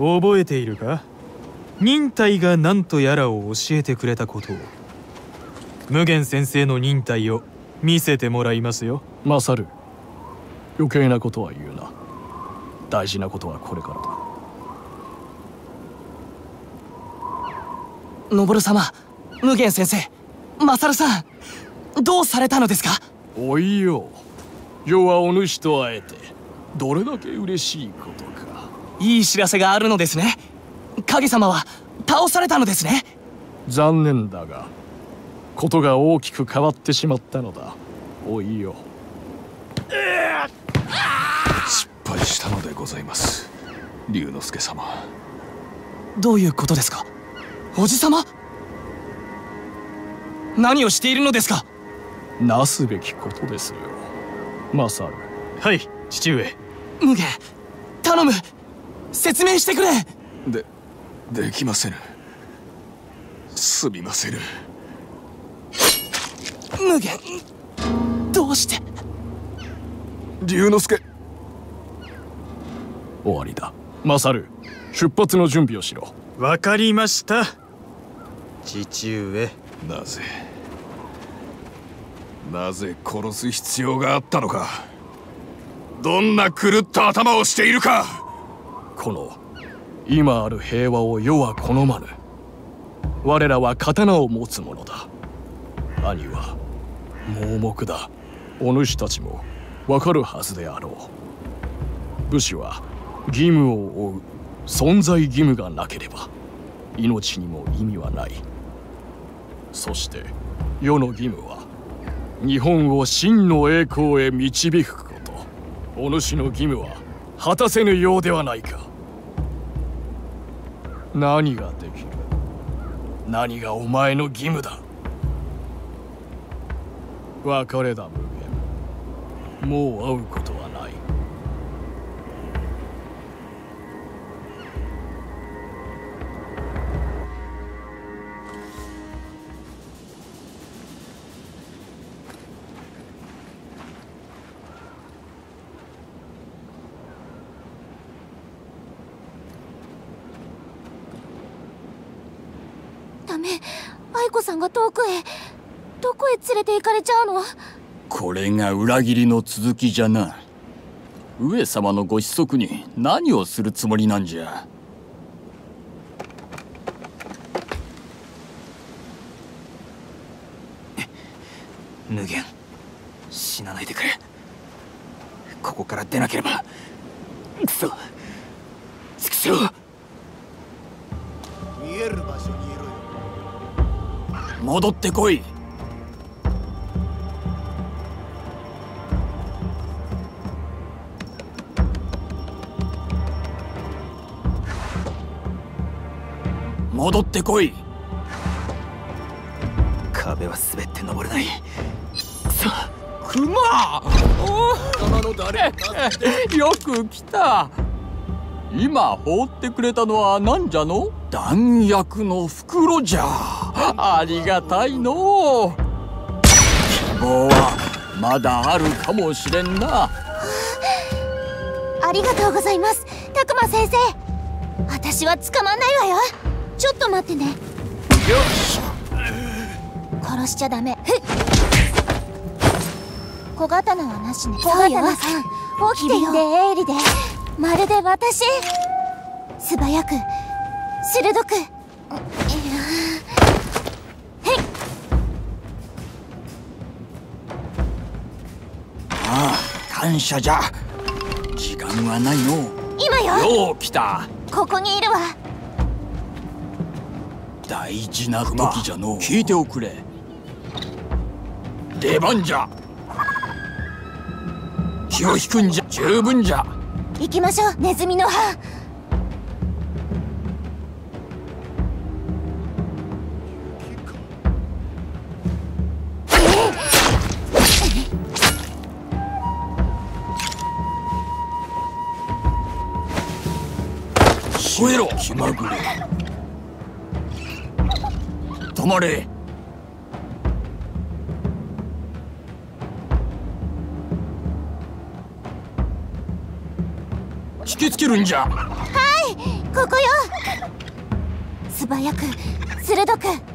覚えているか？忍耐が何とやらを教えてくれたことを。無限先生の忍耐を見せてもらいますよ。マサル余計なことは言うな。大事なことはこれからだ。ノボル様無限先生マサルさんどうされたのですか？おいよ。世はお主と会えてどれだけ嬉しいことかいい知らせがあるのですね。影様は倒されたのですね。残念だがことが大きく変わってしまったのだ。おいよ。失敗したのでございます。龍之介様。どういうことですか？おじさま何をしているのですか？なすべきことですよマサルはい父上無限頼む説明してくれ。でできませぬ。すみませぬ。無限。どうして？龍之介。終わりだ。マサル出発の準備をしろ。わかりました。父上。なぜ？なぜ殺す必要があったのか？どんな狂った頭をしているか？この今ある平和を世は好まぬ。我らは刀を持つ者だ。兄は盲目だ。お主たちもわかるはずであろう。武士は義務を負う。存在義務がなければ命にも意味はない。そして世の義務は日本を真の栄光へ導くこと。お主の義務は果たせぬようではないか。何ができる？何がお前の義務だ？別れだ無限もう会うことはない。メ愛子さんが遠くへどこへ連れて行かれちゃうの？これが裏切りの続きじゃな。上様のご子息に何をするつもりなんじゃ？無限死なないでくれ。ここから出なければ。くそ畜生戻ってこい。戻ってこい。壁は滑って登れない。クマ様の誰よく来た。今放ってくれたのは何じゃの？弾薬の袋じゃありがたいの。希望はまだあるかもしれんな。ありがとうございます。たくま先生。私は捕まんないわよ。ちょっと待ってね。よし殺しちゃダメ。小刀はなしね。小刀さん。起きてよ。で鋭利で。まるで私。素早く。鋭く感謝じゃ。時間はないの。今よ。よう来た。ここにいるわ。大事な時じゃの。聞いておくれ。出番じゃ。気を引くんじゃ。十分じゃ。行きましょうネズミの歯吠えろ気まぐれ。止まれ。引きつけるんじゃ。はいここよ。素早く鋭く。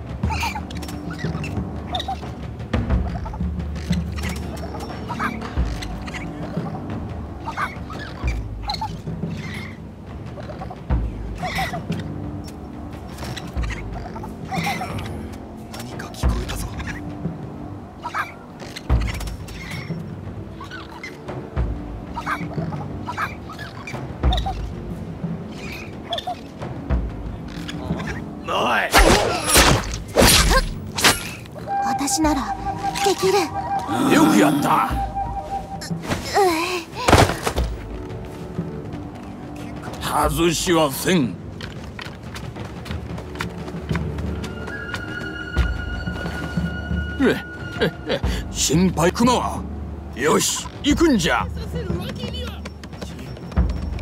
外しはせん。心配熊はよし行くんじゃ。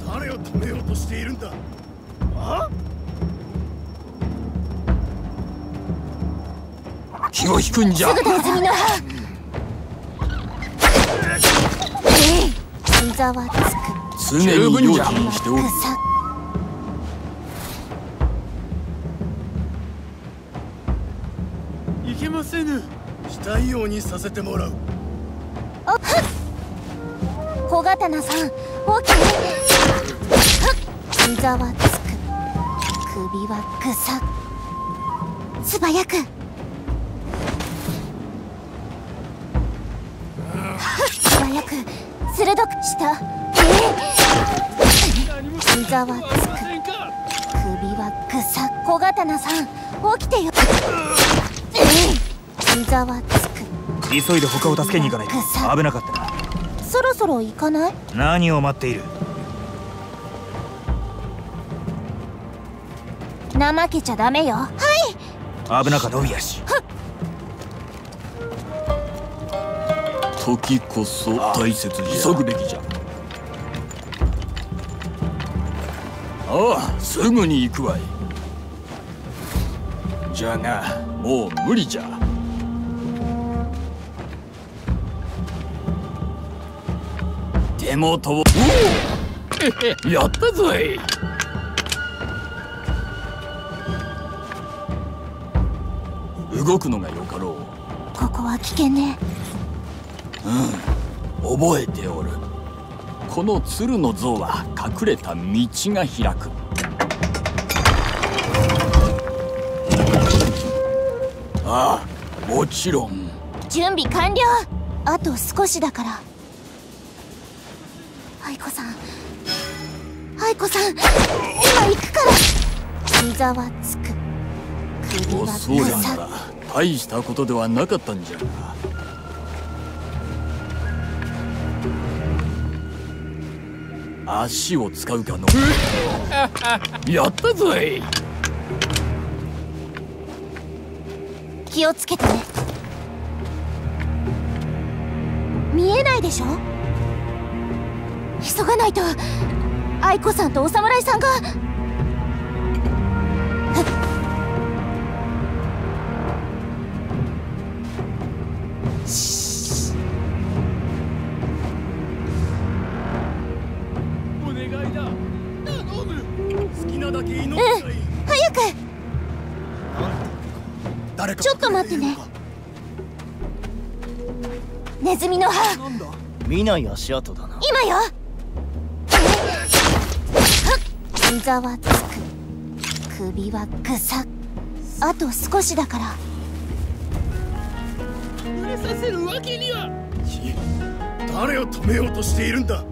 誰を止めようとしているんだ？気を引くんじゃ。すぐネズミの歯膝はつく。常に用心しておるしたいようにさせてもらう。小刀さん起きて膝はつく。首は草素早く。素早く。鋭くした。膝はつく。首は草小刀さん起きてよ。膝はつく急いで他を助けに行かないと。草。危なかったな。そろそろ行かない？何を待っている？怠けちゃダメよ。はい。危なか伸びやし。時こそ大切じゃ。急ぐべきじゃ。ああすぐに行くわい。じゃがもう無理じゃ手元を。お おやったぞい。動くのがよかろう。ここは危険ね。覚えておる。この鶴の像は隠れた道が開く。ああもちろん。準備完了。あと少しだから膝はつく。首はおそうなん草だ大したことではなかったんじゃ。が足を使うかの。やったぞい。気をつけてね。見えないでしょ？急がないと愛子さんとお侍さんが見ない足跡だな。今よ。膝はつく。首は草あと少しだから。触れさせるわけには。誰を止めようとしているんだ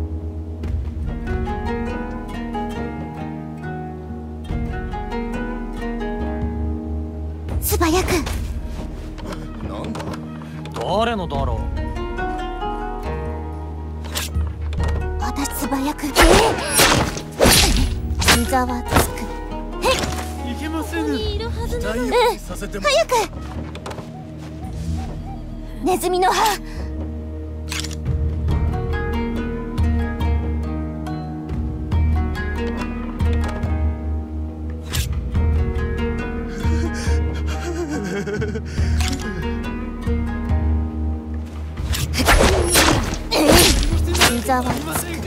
私素早く膝はつくいけませぬいるはずしたいようにさせても早く。ネズミの歯膝はつく。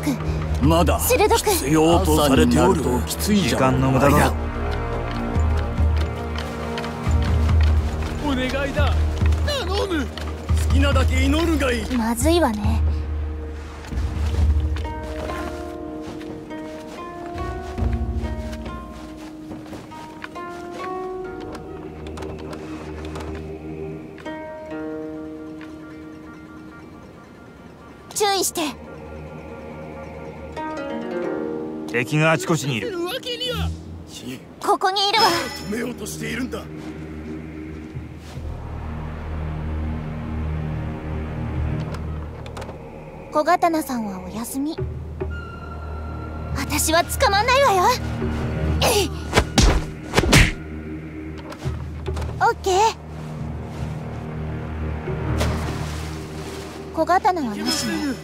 くまだ必要とされておるときつい時間の無駄だ。お願いだ。頼む。好きなだけ祈るがいい。まずいわね。注意して。敵があちこちにいる。ここにいるわ。止めようとしているんだ。小刀さんはお休み。私は捕まんないわよ。オッケー小刀はなしね。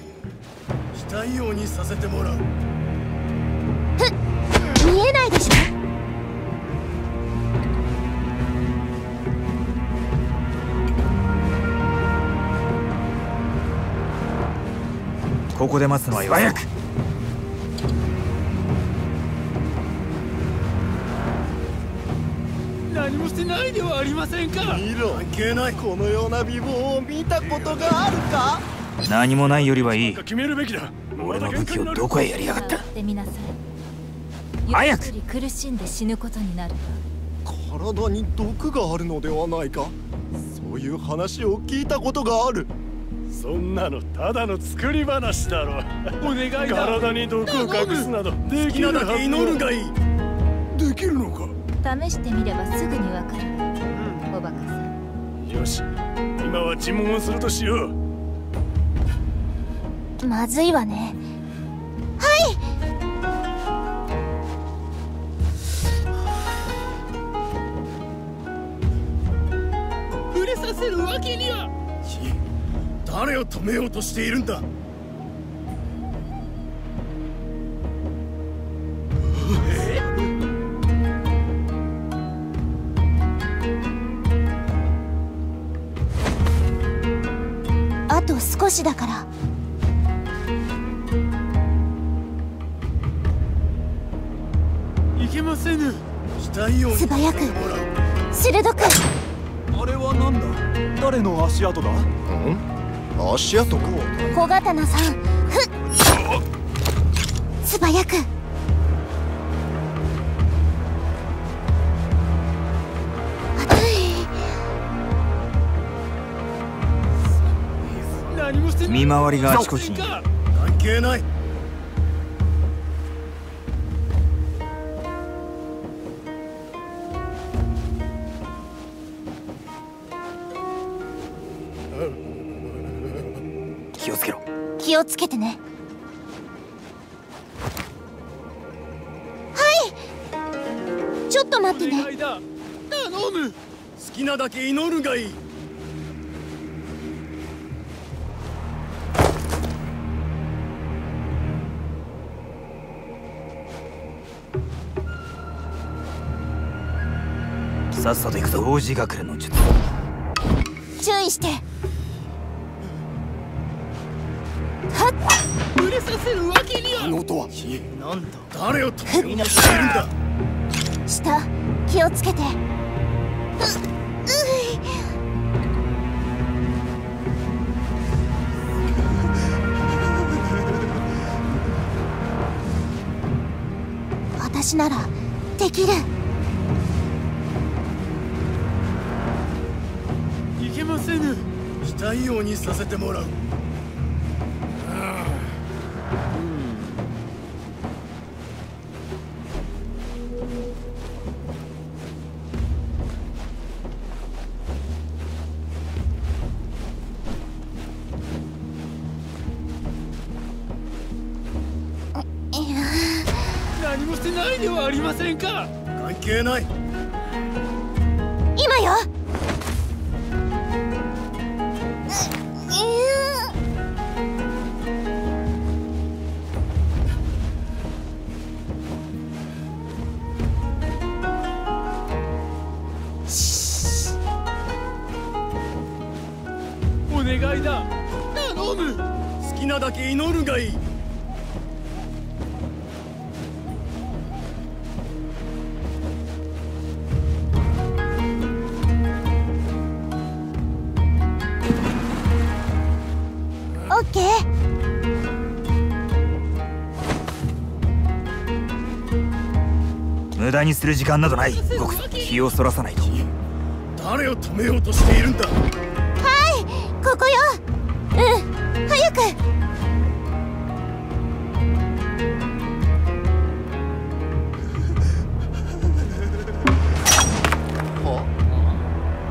したいようにさせてもらう。見えないでしょ？ここで待つのはよ早くしてないではありませんか。見ろ関係ないこのような美貌を見たことがあるか。何もないよりはいい。決めるべきだ。俺の武器をどこへやりやがった。ってみなさい早く。苦しんで死ぬことになる体に毒があるのではないか。そういう話を聞いたことがある。そんなのただの作り話だろ。お願いだ。体に毒を隠すなどできるだけ祈るがいい。できる試してみればすぐにわかる。おバカさん。よし。今は尋問をするとしよう。まずいわね。触れさせるわけには。誰を止めようとしているんだと少しだから。いけませぬ。したいよう。に素早く。鋭く。あれは何だ？誰の足跡だ？足跡か。小刀さん。ふっ。素早く見回りがあちこちに。関係ない。気をつけろ。気をつけてね。はい。ちょっと待ってね。頼む。好きなだけ祈るがいいさっさと行くぞ。王子隠れの。術注意して。触れさせるわけにはあの音はなんだ誰を止めようとしているんだ下気をつけてうう私ならできるせぬ。したいようにさせてもらう。何もしてないではありませんか。関係ないケー無駄にする時間などない。動くぞ気をそらさないと。誰を止めようとしているんだ。はいここよ。うん早く。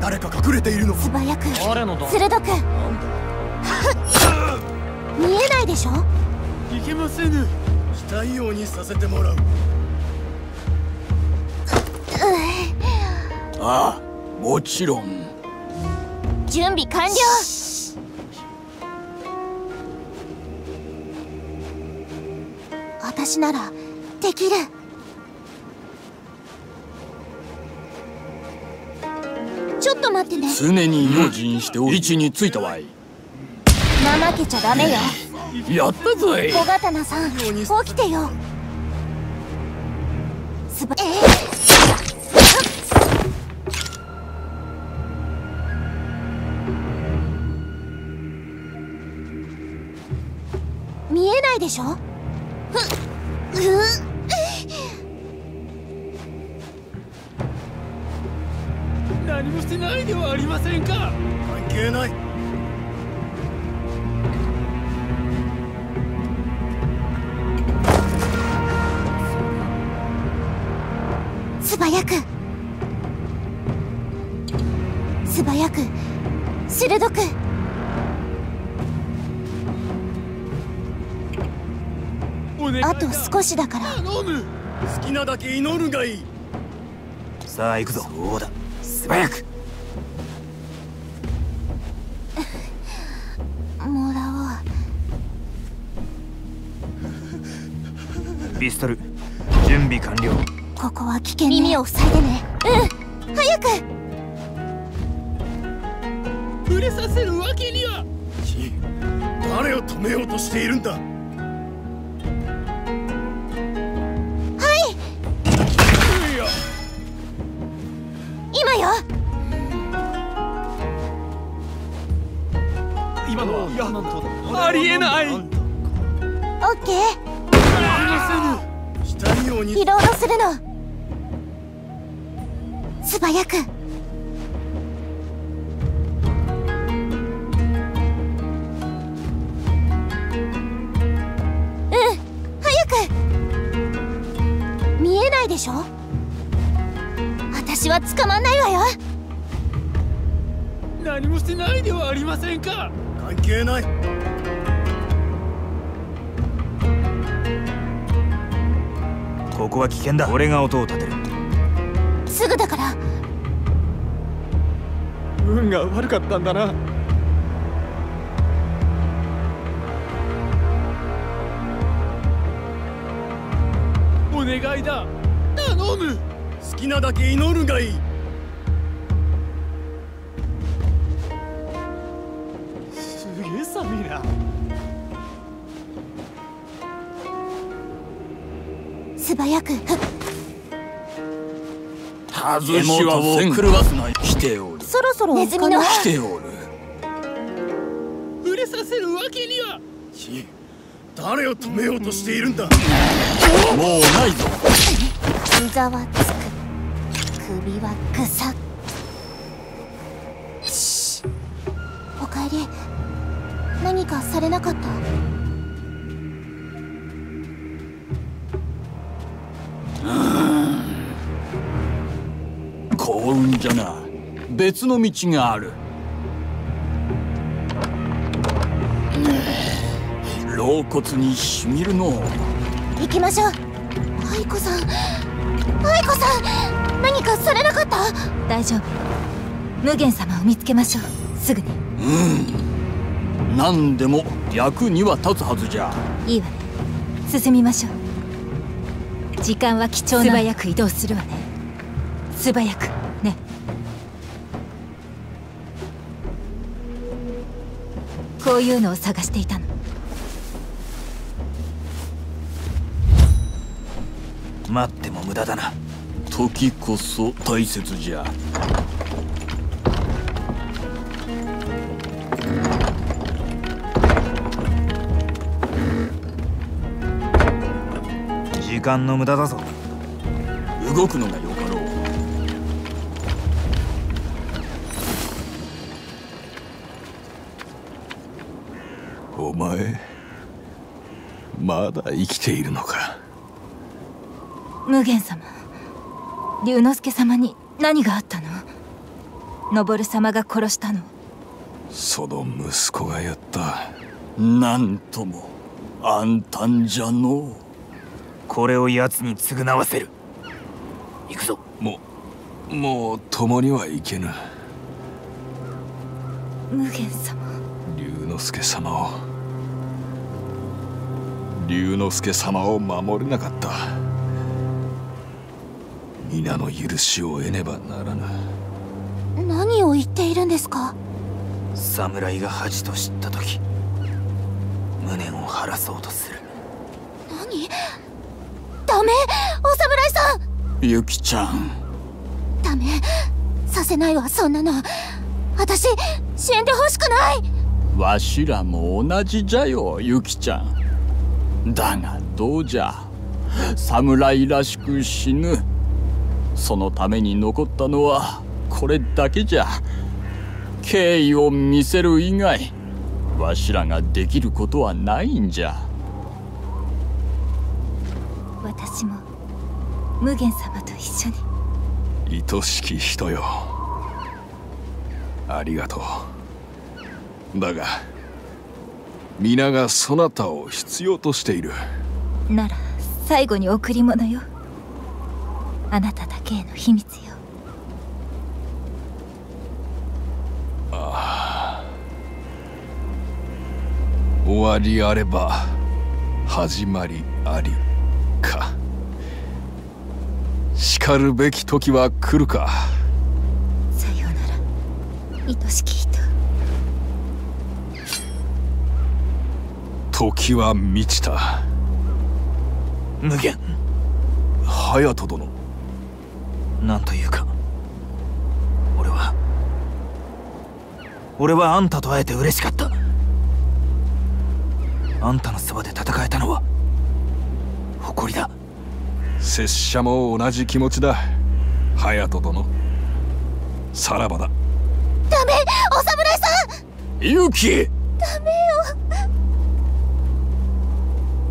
誰か隠れているの？素早く。鋭く見えないでしょ？いけませぬ。したいようにさせてもらう。ああもちろん。準備完了。私ならできる。ちょっと待ってね。常に用心してお位置についたわい怠けちゃダメよ。やったぞい小刀さん起きてよ。すばえ見えないでしょ？ふ何もしてないではありませんか。関係ない少しだから。頼む好きなだけ祈るがいい。さあ行くぞ。そうだ。素早く。もらおピストル。準備完了。うここは危険、ね、耳を塞いでね。うん。早く。触れさせるわけには。ち誰を止めようとしているんだよ。今のはいやありえない。オッケー。リロードするの。素早く。うん早く。見えないでしょ？私は捕まんないわよ。何もしてないではありませんか。関係ない。ここは危険だ。俺が音を立てる。すぐだから。運が悪かったんだな。お願いだ。頼む好きなだけ祈るがいい。すげえ寒いな素早く外しは狂わすな来ておる。そろそろネズミの来ておる。触れさせるわけには。ち誰を止めようとしているんだ。もうないぞ首はぐさしおかえり。何かされなかった？幸運じゃな。別の道がある。老骨にしみるの行きましょう。愛子さん。愛子さん何かされなかった？大丈夫。無限様を見つけましょう。すぐに。うん。何でも役には立つはずじゃ。いいわね。進みましょう。時間は貴重な。素早く移動するわね素早く。ね。こういうのを探していたの。待っても無駄だな時こそ大切じゃ。時間の無駄だぞ。動くのがよかろう。お前まだ生きているのか？無限様。龍之介様に何があったの？昇様が殺したの？その息子がやった。なんとも暗淡じゃの。うこれを奴に償わせる。行くぞ。もうもう共には行けぬ。無限様。龍之介様を。龍之介様を守れなかった皆の許しを得ねばならぬ。何を言っているんですか？侍が恥と知った時無念を晴らそうとする。何？ダメ？お侍さん！ゆきちゃん。ダメ？させないわそんなの。私死んでほしくない！わしらも同じじゃよゆきちゃん。だがどうじゃ侍らしく死ぬそのために残ったのはこれだけじゃ敬意を見せる以外わしらができることはないんじゃ。私も無限様と一緒に。愛しき人よ。ありがとう。だが皆がそなたを必要としている。なら最後に贈り物よあなただけへの秘密よ。ああ。終わりあれば始まりありか。しかるべき時は来るか。さようなら。愛しき人時は満ちた。無限。隼人殿なんというか俺は俺はあんたと会えて嬉しかった。あんたのそばで戦えたのは誇りだ。拙者も同じ気持ちだ。隼人殿さらばだ。ダメお侍さん。ゆきダメよ。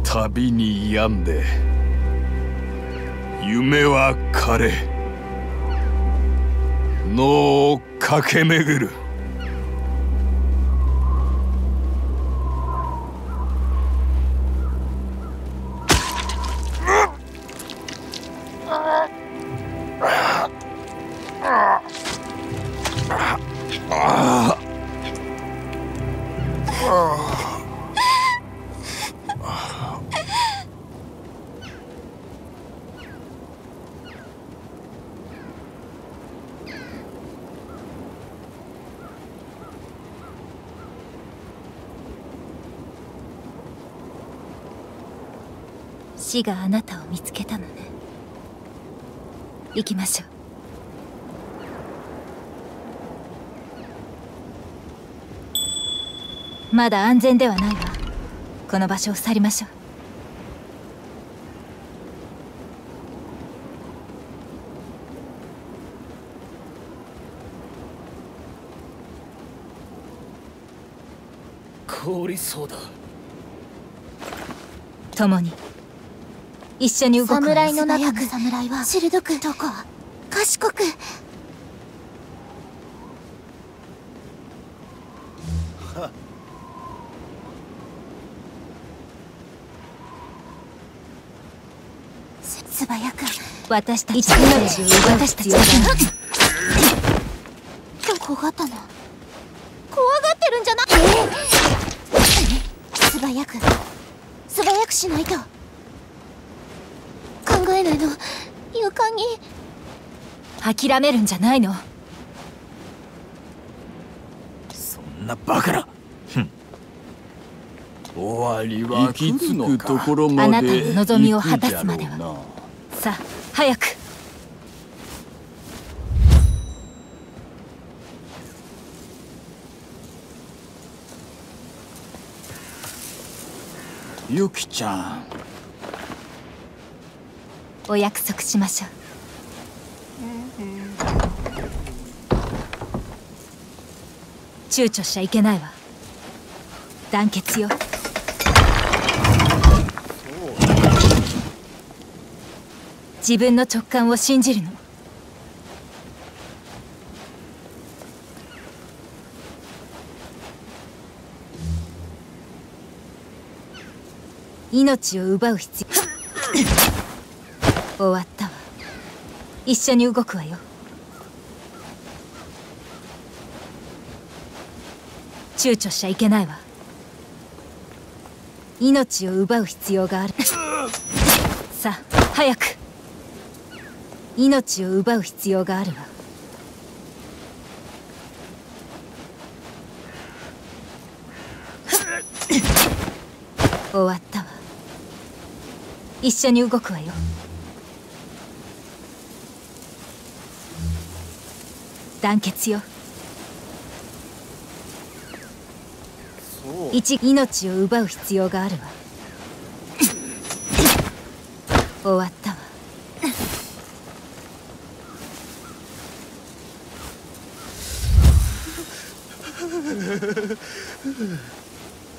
旅に病んで夢は枯れ脳を駆け巡る。死があなたを見つけたのね。行きましょう。まだ安全ではないわ。この場所を去りましょう。凍りそうだ。共に一緒に動く。わ侍の中。く侍は。鋭く。どこ？賢く。す素早く。私たちの命を小刀。怖がってるんじゃない素早く。素早くしないと。考えないの。床に。諦めるんじゃないの？そんなバカな。終わりは行き着くところまであなたの望みを果たすまでは。な。さあ早く。ゆきちゃんお約束しましょう。躊躇しちゃいけないわ。団結よ。自分の直感を信じるの。命を奪う必要。終わったわ。一緒に動くわよ。躊躇しちゃいけないわ。命を奪う必要がある。さあ早く。命を奪う必要があるわ。終わったわ。一緒に動くわよ。団結よ。一命を奪う必要があるわ。終わったわ。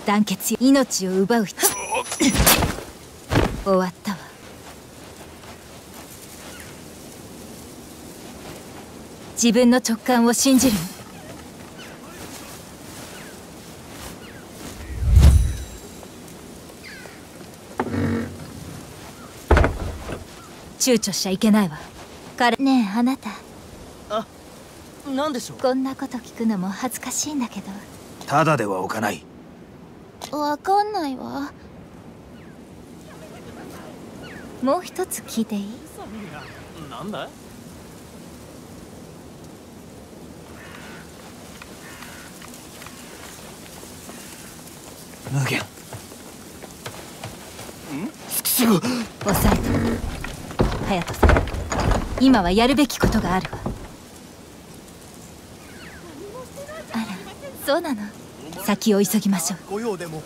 団結よ。命を奪う必要。終わったわ自分の直感を信じる。の躊躇しちゃいけないわ。彼。ねえあなた。あなんでしょう？こんなこと聞くのも恥ずかしいんだけど。ただでは置かない。わかんないわ。もう一つ聞いていい？なんだ無限。抑えて。隼人さん今はやるべきことがあるわ。あらそうなの？先を急ぎましょう。御用でも。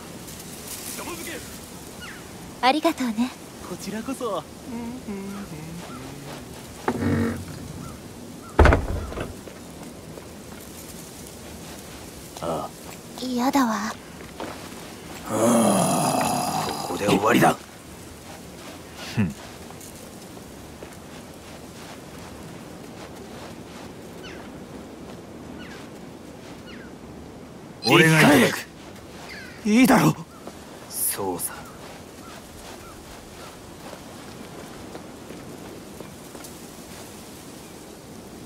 ありがとうね。こちらこそ。嫌だわここで終わりだ。俺がいいだろう。そうさ。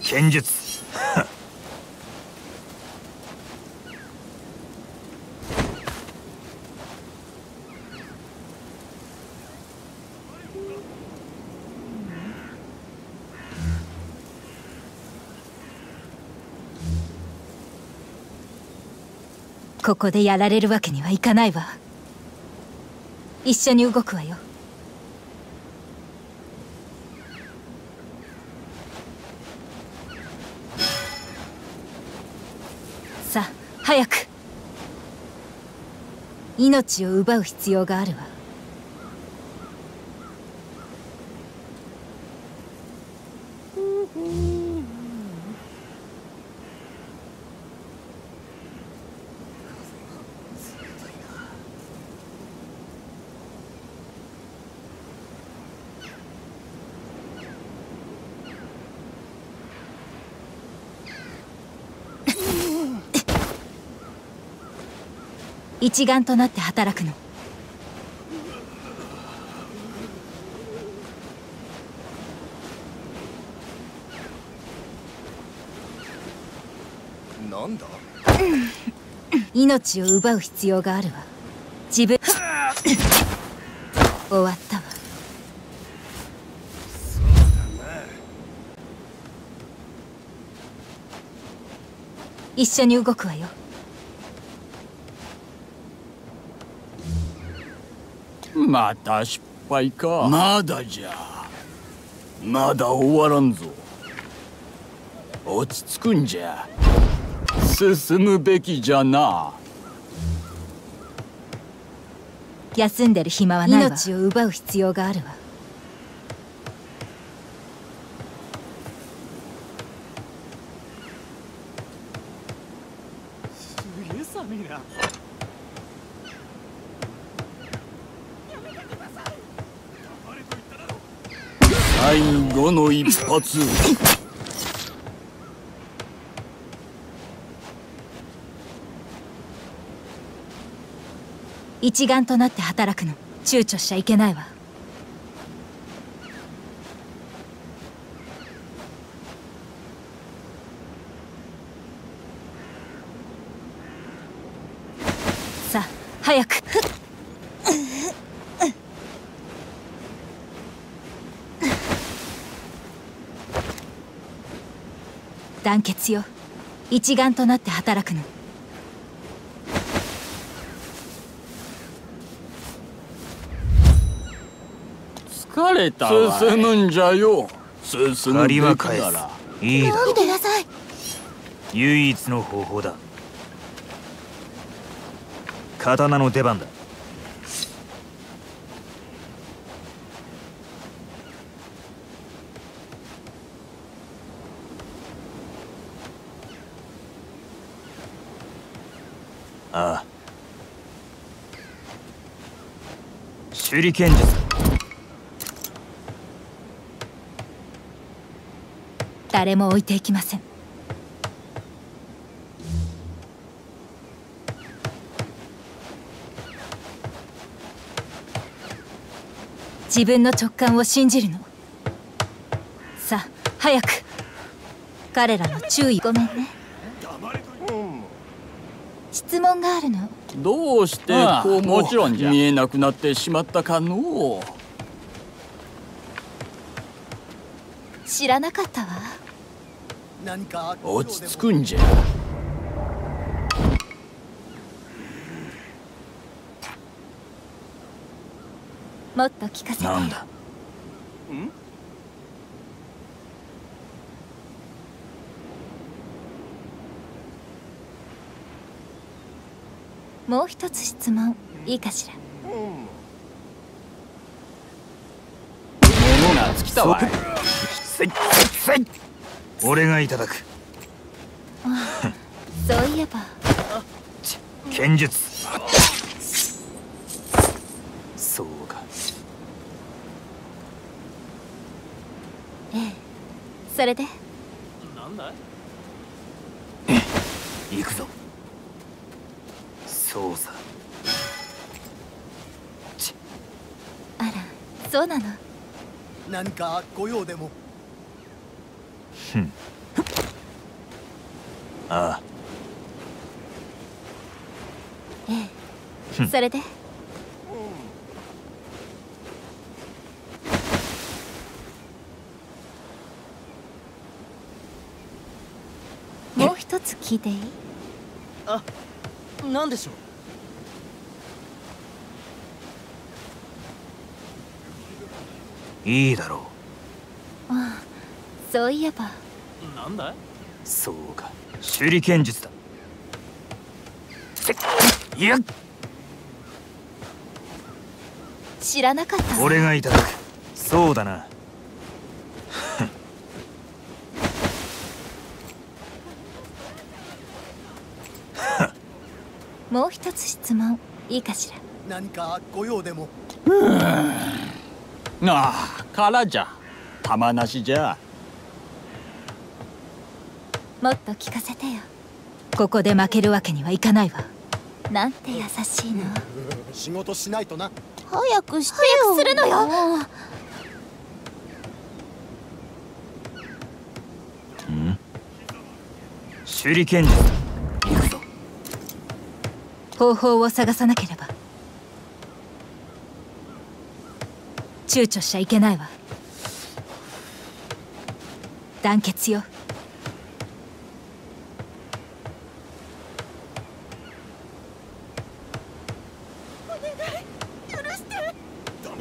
剣術ここでやられるわけにはいかないわ。一緒に動くわよ。さあ早く。命を奪う必要があるわ。一丸となって働くの。なんだ？命を奪う必要があるわ。自分。終わったわ。一緒に動くわよまた失敗か。まだじゃ。まだ終わらんぞ。落ち着くんじゃ。進むべきじゃな。休んでる暇はないわ。命を奪う必要があるわ最後の一発。一丸となって働くの。躊躇しちゃいけないわさあ早く団結よ。一丸となって働くの。疲れたわ。進むんじゃよ。進むべき借りは返す。いいだろ。うてなさい。唯一の方法だ。刀の出番だああ。手裏剣術誰も置いていきません。自分の直感を信じるの。さあ早く。彼らの注意。ごめんね。問があるの？どうしてこうももちろんじゃ。見えなくなってしまったかの？知らなかったわ。何か？落ち着くんじゃ。もっと聞かせて。なんだ？もう一つ質問。いいかしら？物が尽きたわ。いせいせい俺がいただく。そういえば。剣術。そうか。ええ。それで？なんだい？行くぞそうさあらそうなの？何かご用でも。ああ。ええ。それで？もう一つ聞いていい？なんでしょう？いいだろああそういえば。なんだうそうか。手裏剣術だ。せいいや知らなかった。わ俺がいただくそうだな。もう一つ質問。いいかしら？何かご用でもああ空じゃ。玉なしじゃ。もっと聞かせてよ。ここで負けるわけにはいかないわ。なんて優しいの。仕事しないとな。早くしてよ。するのよ。手裏剣術。だ行くぞ方法を探さなければ躊躇しちゃいけないわ。団結よ。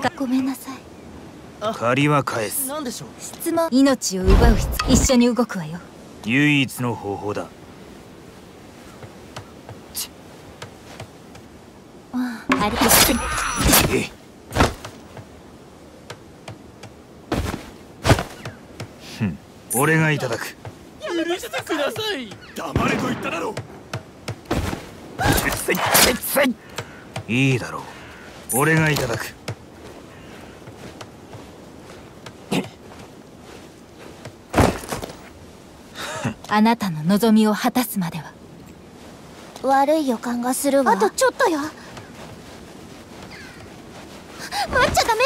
がごめんなさい。借りは返す。なんでしょう？質問。命を奪う必一緒に動くわよ。唯一の方法だ。ああ俺がいただく。許してください。黙れと言っただろう。いいだろう。俺がいただく。あなたの望みを果たすまでは。悪い予感がするわ。あとちょっとよ待っちゃダメ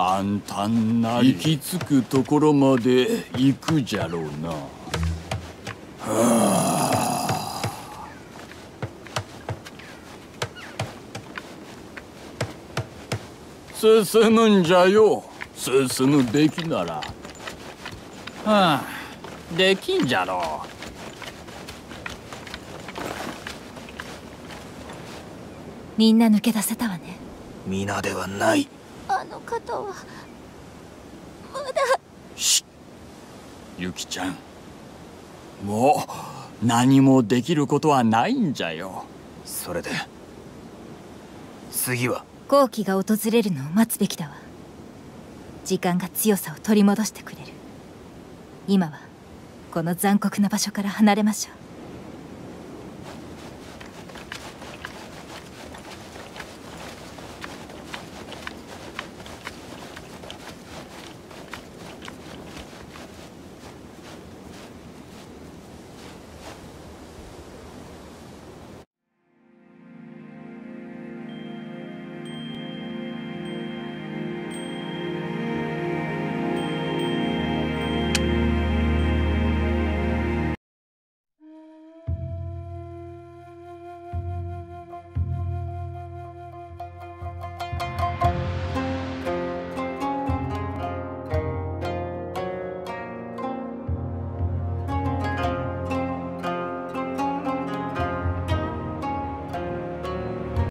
暗淡な行き着くところまで行くじゃろうな。はあ。進むんじゃよ。進むべきなら。はあ。できんじゃろみんな抜け出せたわね。皆ではない方はまだ。しゆきちゃん。もう何もできることはないんじゃよ。それで次は？好機が訪れるのを待つべきだわ。時間が強さを取り戻してくれる。今はこの残酷な場所から離れましょう